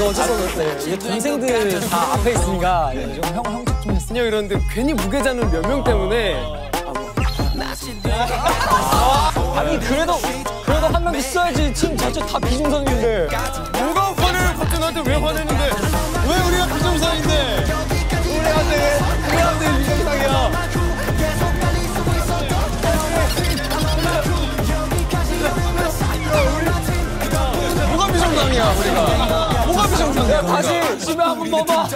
어쩔 수 없어요. 이제 동생들 다 앞에 있으니까 좀 형, 형식 좀 했어. 그냥 이러는데 괜히 무게자는 몇 명 때문에 아니, 그래도, 그래도 한 명 있어야지. 팀 전체 다 비중성인데. 뭐가 화내는 갑자기 나한테 왜 화내는데 왜 우리가 비정상인데 우리한테 우리한테 비정상이야 뭐가 비정상이야 우리가 다시 집에 한번 봐봐.